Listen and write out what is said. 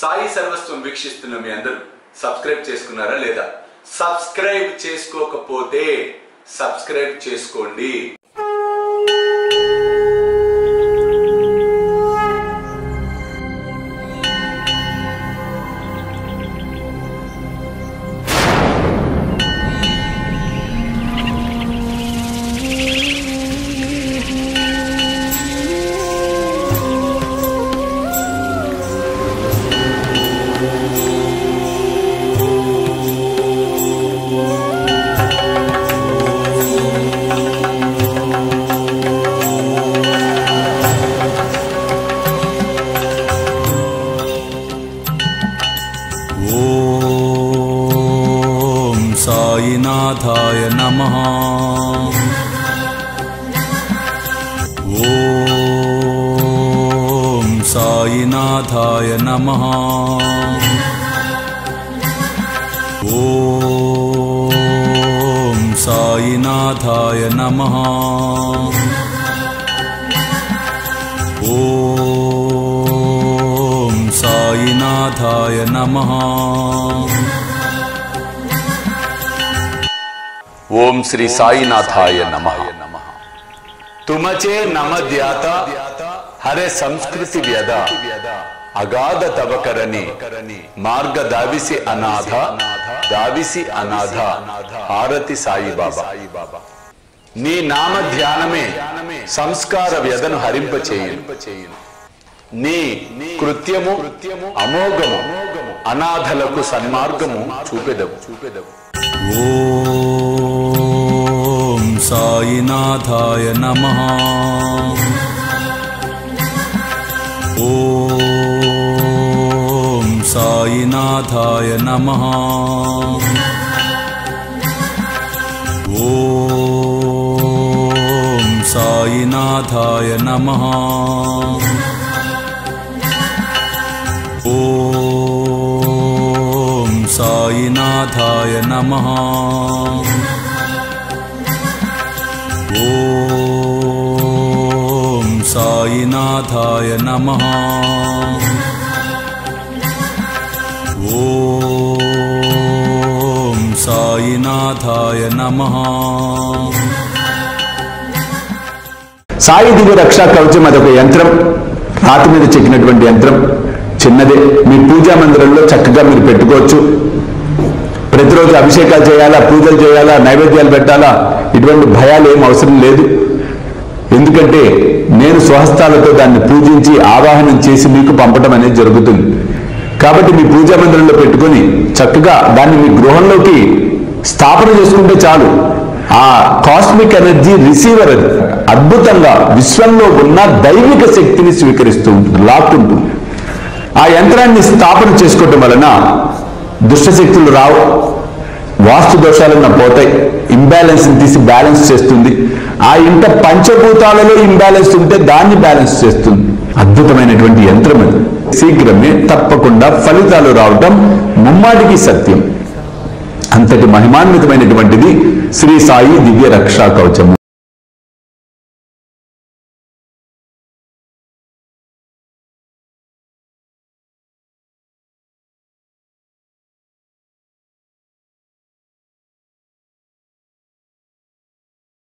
సాయి సర్వస్వం వీక్షిస్తున్న మీ అందరూ సబ్స్క్రైబ్ చేసుకున్నారా లేదా? సబ్స్క్రైబ్ చేసుకోకపోతే సబ్స్క్రైబ్ చేసుకోండి. साईनाथाय नमः। ॐ साईनाथाय नमः। ॐ साईनाथाय नमः। ॐ साईनाथाय नमः ఓం శ్రీ సాయినాథాయ నమ. తుమచే నమ ధ్యాత హరే సంస్కృతి వ్యద అగాధ తవకరని మార్గ దావిసి అనాథ దావిసి అనాథ హారతి సాయి బాబా. నీ నామ ధ్యానమే సంస్కార వ్యధను హరింపచేయు నీ కృత్యము అమోఘము అనాథలకు సన్మార్గము చూపెదవు చూపెదవు. ఓ साईनाथाय नमः। ॐ साईनाथाय नमः। ॐ साईनाथाय नमः। ॐ साईनाथाय नमः ॐ साईनाथाय नमः ॐ साईनाथाय नमः సాయి దివ్య రక్షా కవచం అదొక యంత్రం రాతి మీద చెక్కినటువంటి యంత్రం చిన్నదే మీ పూజా మందిరంలో చక్కగా మీరు పెట్టుకోవచ్చు ప్రతిరోజు అభిషేకాలు చేయాలా పూజలు చేయాలా నైవేద్యాలు పెట్టాలా ఇటువంటి భయాలు ఏం అవసరం లేదు. ఎందుకంటే నేను స్వహస్తాలతో దాన్ని పూజించి ఆవాహనం చేసి మీకు పంపడం అనేది జరుగుతుంది. కాబట్టి మీ పూజా మందిరంలో పెట్టుకొని చక్కగా దాన్ని మీ గృహంలోకి స్థాపన చేసుకుంటే చాలు. ఆ కాస్మిక్ ఎనర్జీ రిసీవర్ అది. అద్భుతంగా విశ్వంలో ఉన్న దైవిక శక్తిని స్వీకరిస్తూ ఉంటుంది లాక్కుంటుంది. ఆ యంత్రాన్ని స్థాపన చేసుకోవటం వలన దుష్టశక్తులు రావు. వాస్తు దోషాలన్న పోతాయి? ఇంబ్యాలెన్స్ తీసి బ్యాలెన్స్ చేస్తుంది. ఆ ఇంట పంచభూతాలలో ఇంబ్యాలెన్స్ ఉంటే దాన్ని బ్యాలెన్స్ చేస్తుంది. అద్భుతమైనటువంటి యంత్రం అది. శీఘ్రమే తప్పకుండా ఫలితాలు రావటం ముమ్మాటికి సత్యం. అంతటి మహిమాన్వితమైనటువంటిది శ్రీ సాయి దివ్య రక్షా కవచము.